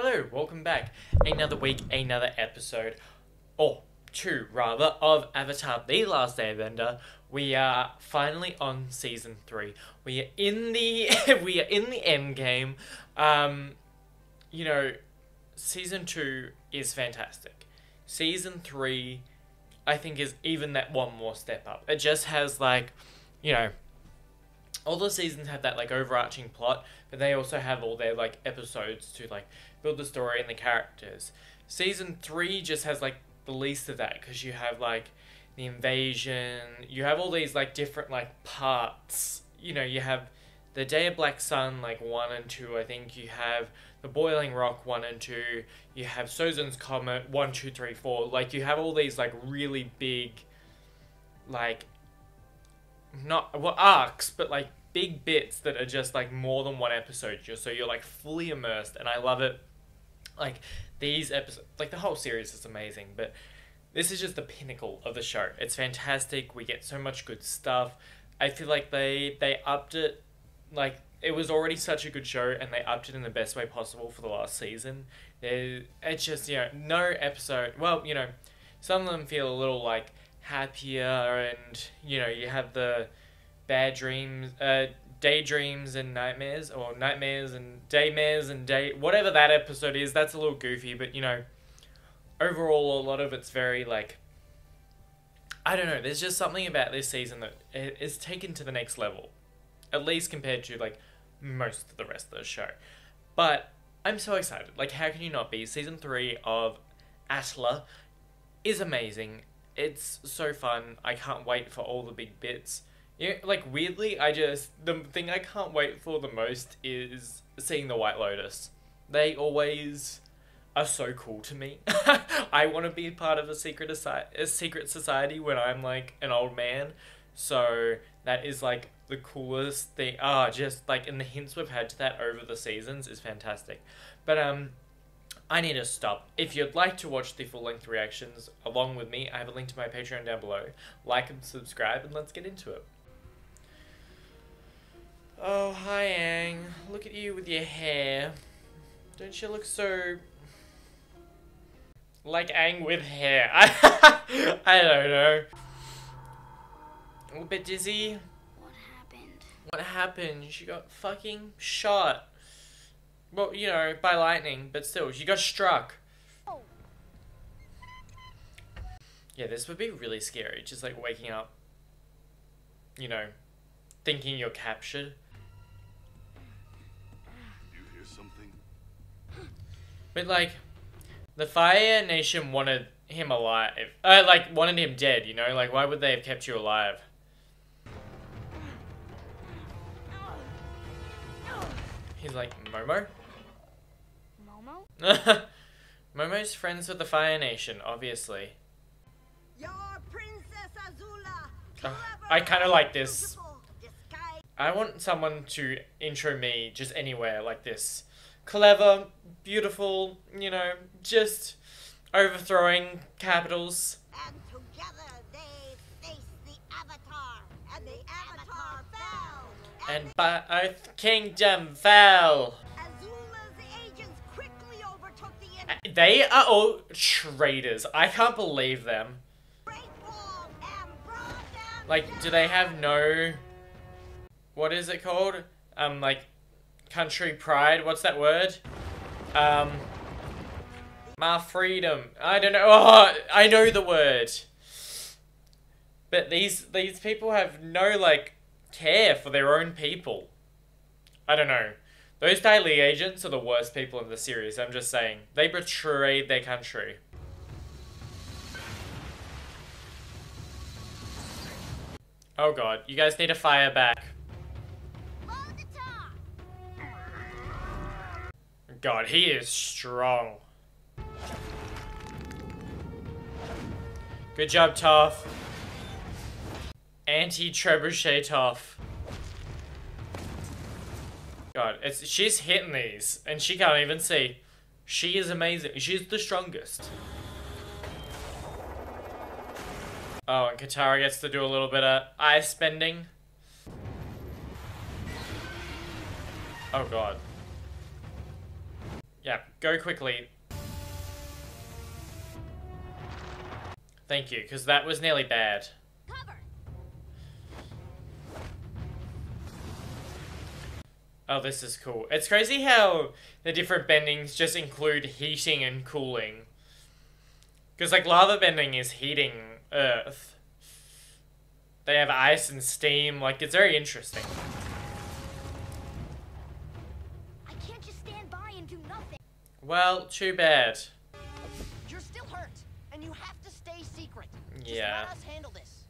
Hello, welcome back. Another week, another episode, or two rather, of Avatar: The Last Airbender. We are finally on season three. We are in the we are in the end game. Um, you know, season two is fantastic. Season three, I think, is even that one more step up. It just has like, you know, all the seasons have that like overarching plot, but they also have all their like episodes to like build the story and the characters. Season three just has like the least of that because you have like the invasion, you have all these like different like parts. You know, you have the Day of Black Sun like one and two. I think you have the Boiling Rock one and two. You have Sozin's Comet one, two, three, four. Like you have all these like really big, like not well arcs, but like big bits that are just like more than one episode. You're, so you're like fully immersed, and I love it. Like these episodes, like the whole series is amazing, but this is just the pinnacle of the show. It's fantastic. We get so much good stuff. I feel like they they upped it. Like it was already such a good show, and they upped it in the best way possible for the last season. There, it's just you know no episode. Well, you know, some of them feel a little like happier, and you know you have the bad dreams, uh, daydreams and nightmares, or nightmares and daymares and day whatever that episode is. That's a little goofy, but you know, overall a lot of it's very like. I don't know. There's just something about this season that is taken to the next level, at least compared to like most of the rest of the show. But I'm so excited. Like, how can you not be? Season three of Atla is amazing. It's so fun. I can't wait for all the big bits. Yeah, like weirdly, I just the thing I can't wait for the most is seeing the White Lotus. They always are so cool to me. I want to be part of a secret a secret society when I'm like an old man. So that is like the coolest thing. Ah, oh, just like and the hints we've had to that over the seasons is fantastic. But um I need to stop. If you'd like to watch the full length reactions along with me, I have a link to my Patreon down below. Like and subscribe and let's get into it. With your hair. Don't you look so... Like Aang with hair. I, I don't know. A little bit dizzy. What happened? What happened? She got fucking shot. Well, you know, by lightning, but still, she got struck. Oh. Yeah, this would be really scary. Just like waking up, you know, thinking you're captured. But like, the Fire Nation wanted him alive. Uh, like, wanted him dead, you know? Like, why would they have kept you alive? He's like, Momo? Momo? Momo's friends with the Fire Nation, obviously. Your Princess Azula. Uh, I kind of like this. I want someone to intro me just anywhere like this clever, beautiful, you know, just overthrowing capitals. And together they faced the Avatar, and the Avatar fell. And both kingdom fell. Azula's agents quickly overtook the They are all traitors. I can't believe them. Great Wall and brought them Like, do they have no... What is it called? Um, like, country pride? What's that word? Um... My freedom. I don't know. Oh, I know the word. But these these people have no like care for their own people. I don't know. Those Dai Li agents are the worst people in the series. I'm just saying they betrayed their country. Oh god, you guys need to fire back. God, he is strong. Good job, Toph. Anti-trebuchet Toph. God, it's she's hitting these, and she can't even see. She is amazing. She's the strongest. Oh, and Katara gets to do a little bit of ice bending. Oh god. Yeah, go quickly. Thank you, because that was nearly bad. Oh, this is cool. It's crazy how the different bendings just include heating and cooling. Because, like, lava bending is heating Earth. They have ice and steam. Like, it's very interesting. Well, too bad. You're still hurt, and you have to stay secret. Just Yeah. let us handle this.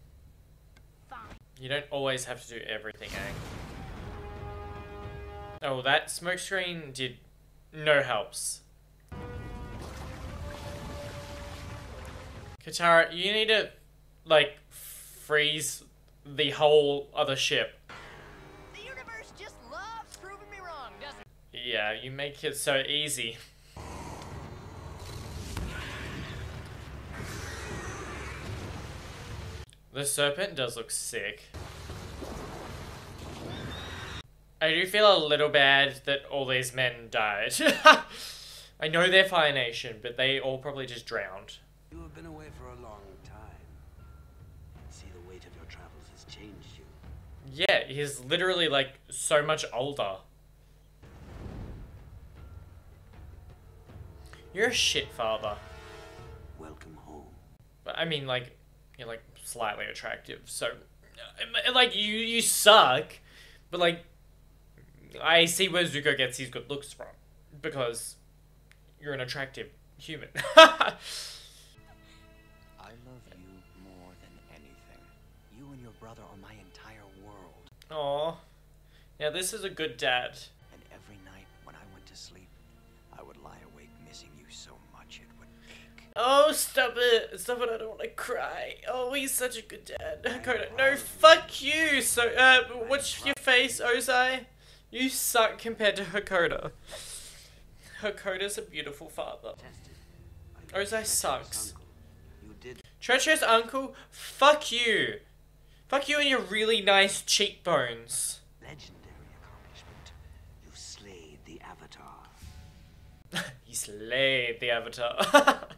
Fine. You don't always have to do everything, eh? Oh, that smokescreen did no helps. Katara, you need to, like, freeze the whole other ship. The universe just loves proving me wrong, doesn't it? Yeah, you make it so easy. The serpent does look sick. I do feel a little bad that all these men died. I know they're Fire Nation, but they all probably just drowned. You have been away for a long time. See, the weight of your travels has changed you. Yeah, he's literally like so much older. You're a shit father. Welcome home. But I mean, like, you're like slightly attractive, so uh, like you you suck, but like, I see where Zuko gets his good looks from because you're an attractive human. I love you more than anything. You and your brother are my entire world. Aw, now this is a good dad. Oh, stop it! Stop it! I don't want to cry. Oh, he's such a good dad. Hakoda, no, fuck you. So, uh, what's your face, Ozai? You suck compared to Hakoda. Hakoda's a beautiful father. Ozai sucks. You Treacherous uncle, fuck you. Fuck you and your really nice cheekbones. legendary accomplishment. You slayed the Avatar. he slayed the Avatar.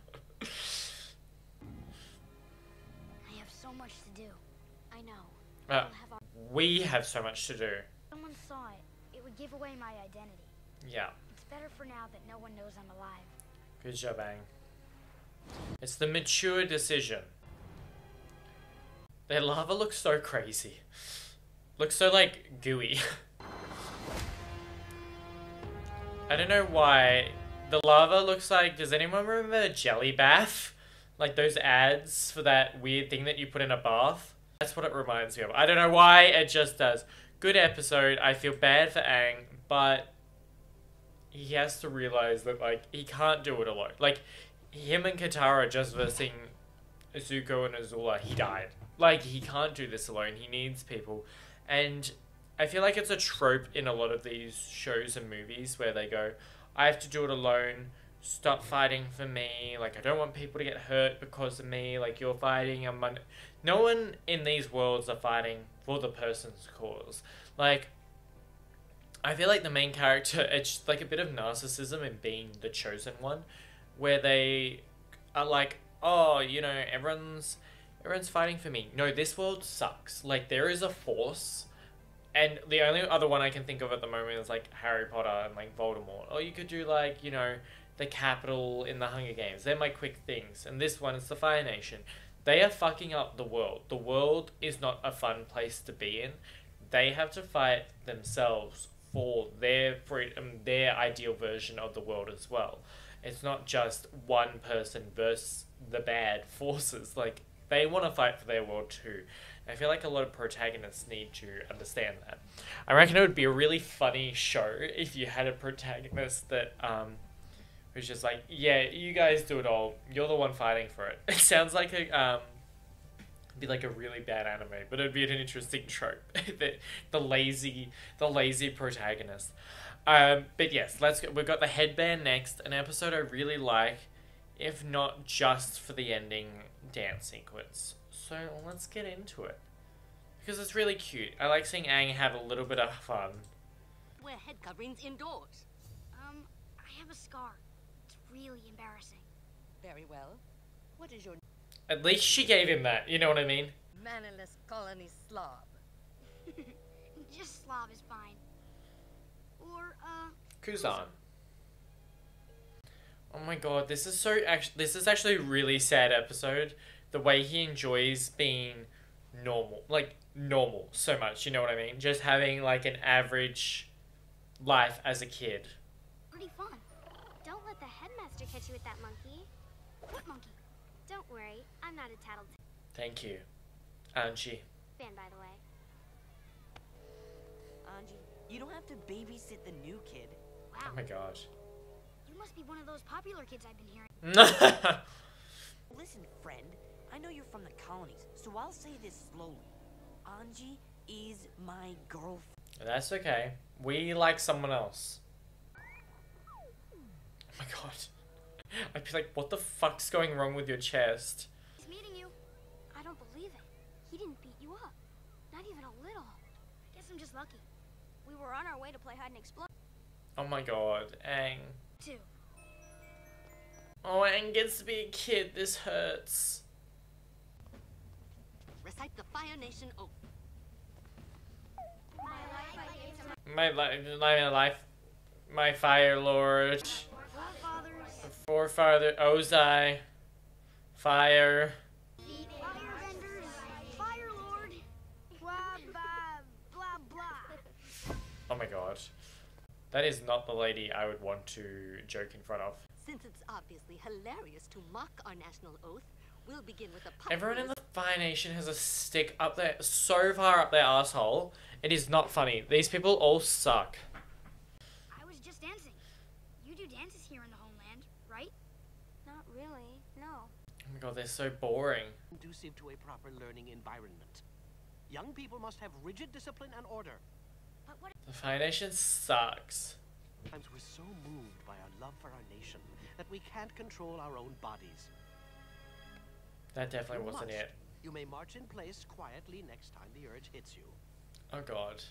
Uh, I'll have our- we have so much to do. Someone saw it, it would give away my identity. Yeah. It's better for now that no one knows I'm alive. Good job, Aang. It's the mature decision. Their lava looks so crazy. Looks so like gooey. I don't know why. The lava looks like. Does anyone remember Jelly Bath? Like those ads for that weird thing that you put in a bath? That's what it reminds me of. I don't know why, it just does. Good episode. I feel bad for Aang, but he has to realize that like he can't do it alone. Like him and Katara just versing Zuko and Azula, he died. Like he can't do this alone. He needs people, and I feel like it's a trope in a lot of these shows and movies where they go, "I have to do it alone. Stop fighting for me. Like I don't want people to get hurt because of me. Like you're fighting. I'm un-. no one in these worlds are fighting for the person's cause. Like I feel like the main character, it's like a bit of narcissism in being the chosen one, where they are like, oh, you know, everyone's everyone's fighting for me. No, this world sucks. Like there is a force, and the only other one I can think of at the moment is like Harry Potter and like Voldemort. Or you could do like you know the capital in the Hunger Games. They're my quick things, and this one is the Fire Nation. They are fucking up the world. The world is not a fun place to be in. They have to fight themselves for their freedom, their ideal version of the world as well. It's not just one person versus the bad forces. Like they want to fight for their world too. I feel like a lot of protagonists need to understand that. I reckon it would be a really funny show if you had a protagonist that um who's just like, yeah, you guys do it all. You're the one fighting for it. It sounds like a um be like a really bad anime, but it'd be an interesting trope. the, the lazy, the lazy protagonist. Um, but yes, let's. Go. We've got the headband next, an episode I really like, if not just for the ending dance sequence. So let's get into it because it's really cute. I like seeing Aang have a little bit of fun. Wear head coverings indoors. Um, I have a scar. It's really embarrassing. Very well. What is your At least she gave him that. You know what I mean? mannerless colony slob? Just Slav is fine. Or, uh, Kuzon. Oh my god, this is so actually this is actually a really sad episode. The way he enjoys being normal, like normal so much, you know what I mean? Just having like an average life as a kid. pretty fun. Don't let the headmaster catch you with that monkey. What monkey? Don't worry, I'm not a tattletale Thank you. On Ji. fan, by the way. On Ji, you don't have to babysit the new kid. Wow. Oh my gosh. You must be one of those popular kids I've been hearing. Listen, friend, I know you're from the colonies, so I'll say this slowly. On Ji is my girlfriend. That's okay. We like someone else. Oh my god. I'd be like, what the fuck's going wrong with your chest? He's meeting you. I don't believe it. He didn't beat you up. Not even a little. I guess I'm just lucky. We were on our way to play hide and explode, Oh my god, Aang. too. Oh, Aang gets to be a kid. This hurts. Recite the Fire Nation oath. My life, my life, my Fire Lord, Forefathers, Forefather Ozai, Fire. firebenders, fire lord, blah, blah, blah, blah. Oh my god. That is not the lady I would want to joke in front of. Since it's obviously hilarious to mock our national oath, we'll begin with a Everyone in the Fire Nation has a stick up there, so far up their asshole. It is not funny. These people all suck. I was just dancing. You do dances here in the homeland, right? Not really, no. Oh my god, they're so boring. conducive to a proper learning environment. Young people must have rigid discipline and order. But what The Fire Nation sucks. Sometimes we're so moved by our love for our nation that we can't control our own bodies. That definitely You wasn't must. it. You may march in place quietly next time the urge hits you. Oh god.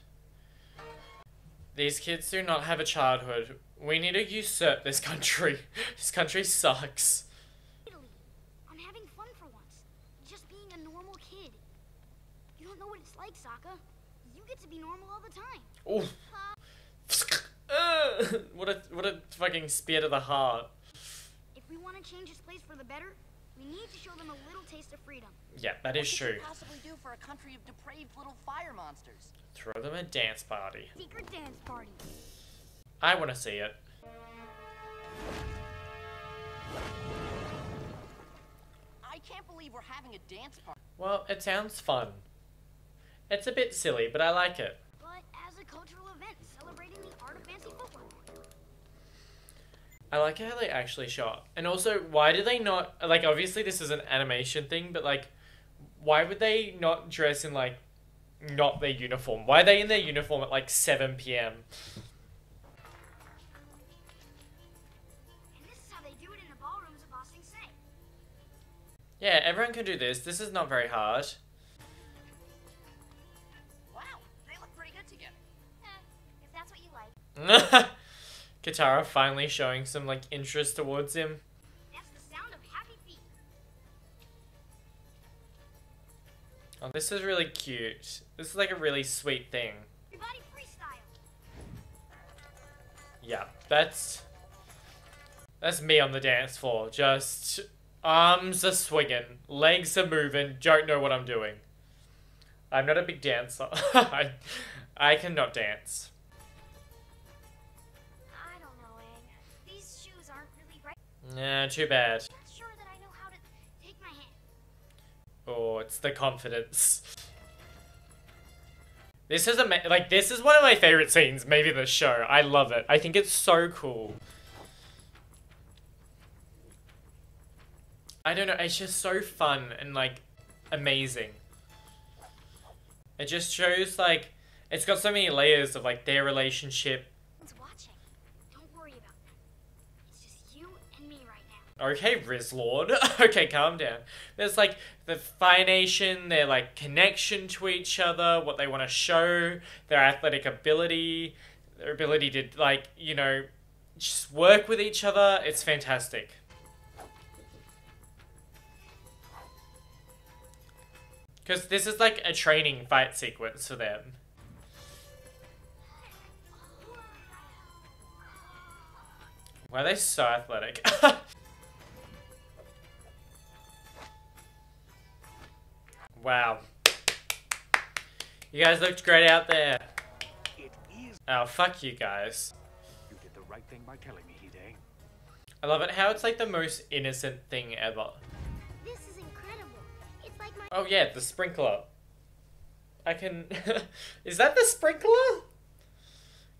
These kids do not have a childhood. We need to usurp this country. This country sucks. Italy. I'm having fun for once. Just being a normal kid. You don't know what it's like, Sokka. You get to be normal all the time. Ooh. Ugh. what a what a fucking spear to the heart. If we want to change this place for the better, we need to show them a little taste of freedom. Yeah, that is true. What possibly do for a country of depraved little fire monsters? Throw them a dance party. Secret dance party. I want to see it. I can't believe we're having a dance party. Well, it sounds fun. It's a bit silly, but I like it. But as a cultural event celebrating the art of fancy footwear. I like how they actually shot. And also, why do they not like obviously this is an animation thing, but like why would they not dress in like not their uniform? Why are they in their uniform at like 7 p.m.? And this is how they do it in the ballrooms of Ba Sing Se. Yeah, everyone can do this. This is not very hard. Katara finally showing some like interest towards him. That's the sound of happy feet. Oh, this is really cute. This is like a really sweet thing. Yeah, that's that's me on the dance floor. Just arms are swinging, legs are moving. Don't know what I'm doing. I'm not a big dancer. I I cannot dance. Yeah, too bad. Sure that I know how to take my hand. Oh, it's the confidence. This is a like this is one of my favorite scenes, maybe the show. I love it. I think it's so cool. I don't know, it's just so fun and like amazing. It just shows like it's got so many layers of like their relationship. Who's watching? Don't worry about that. It's just you and me right now. Okay, Riz Lord. okay, calm down. There's like the Fire Nation, their like connection to each other, what they want to show, their athletic ability, their ability to like, you know, just work with each other. It's fantastic. Because this is like a training fight sequence for them. Why are they so athletic? wow. You guys looked great out there. It oh, is. Oh, fuck you guys. You did the right thing by telling me, Hide. I love it how it's like the most innocent thing ever. This is incredible. It's like my Oh yeah, the sprinkler. I can... is that the sprinkler?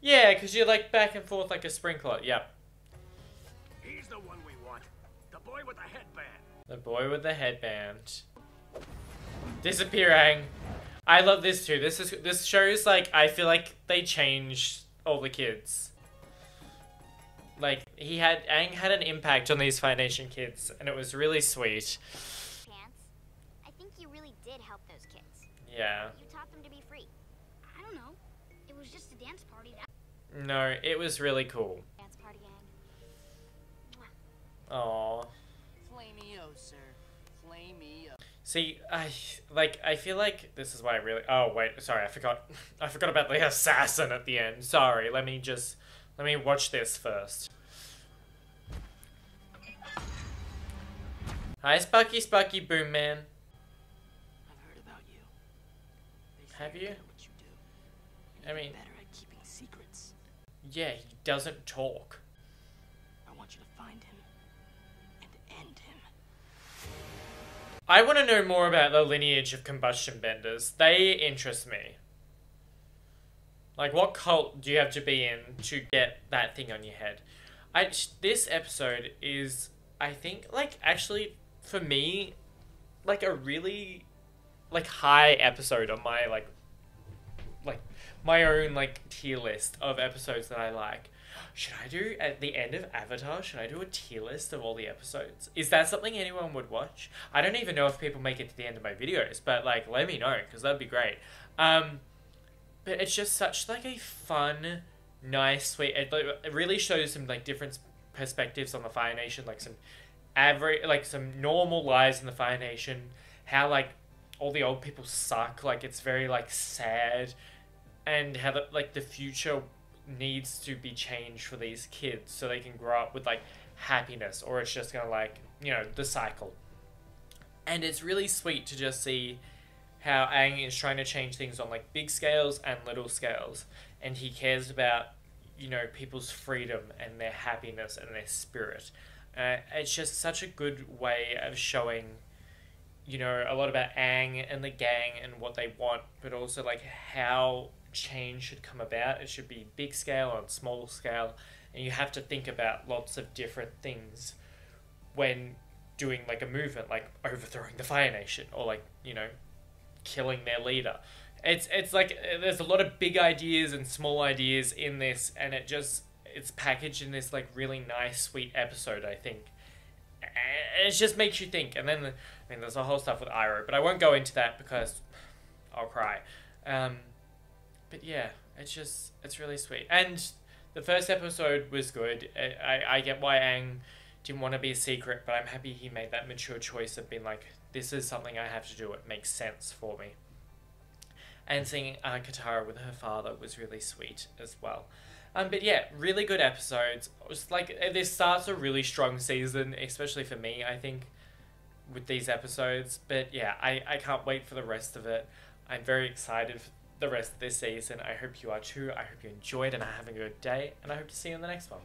Yeah, because you're like back and forth like a sprinkler. Yep. He's the one we want. The boy with the headband. The boy with the headband. Disappearing. I love this too. This is this shows like I feel like they changed all the kids. Like he had Aang had an impact on these Fire Nation kids, and it was really sweet. pants. I think you really did help those kids. Yeah. You taught them to be free. I don't know. It was just a dance party. That No, it was really cool. dance party gang. Aww. Flameo, sir. Flameo. See, I like. I feel like this is why I really. Oh wait, sorry, I forgot. I forgot about the assassin at the end. Sorry. Let me just. Let me watch this first. Hi, Sparky, Sparky, Boom Man. I've heard about you. Have you? what you do. I mean- better at keeping secrets. Yeah, he doesn't talk. I want to know more about the lineage of combustion benders. They interest me. Like, what cult do you have to be in to get that thing on your head? I this episode is, I think, like actually for me, like a really, like high episode on my like, like my own like tier list of episodes that I like. Should I do at the end of Avatar? Should I do a tier list of all the episodes? Is that something anyone would watch? I don't even know if people make it to the end of my videos, but like, let me know because that'd be great. Um, but it's just such like a fun, nice, sweet. It, it really shows some like different perspectives on the Fire Nation, like some average, like some normal lives in the Fire Nation. How like all the old people suck. Like it's very like sad, and how the, like the future needs to be changed for these kids so they can grow up with like happiness, or it's just gonna like you know the cycle. And it's really sweet to just see how Aang is trying to change things on like big scales and little scales, and he cares about you know people's freedom and their happiness and their spirit. Uh, it's just such a good way of showing, you know, a lot about Aang and the gang and what they want, but also like how change should come about. It should be big scale and small scale, and you have to think about lots of different things when doing like a movement, like overthrowing the Fire Nation or like you know killing their leader. It's it's like there's a lot of big ideas and small ideas in this, and it just it's packaged in this like really nice, sweet episode. I think, and it just makes you think. And then I mean, there's a whole stuff with Iroh, but I won't go into that because I'll cry. Um, but yeah, it's just it's really sweet. And the first episode was good. I I, I get why Aang didn't want to be a secret, but I'm happy he made that mature choice of being like, this is something I have to do. It makes sense for me. And seeing uh, Katara with her father was really sweet as well. Um, but yeah, really good episodes. It was like uh, this starts a really strong season, especially for me. I think with these episodes. But yeah, I I can't wait for the rest of it. I'm very excited for the rest of this season. I hope you are too. I hope you enjoyed and are having a good day, and I hope to see you in the next one.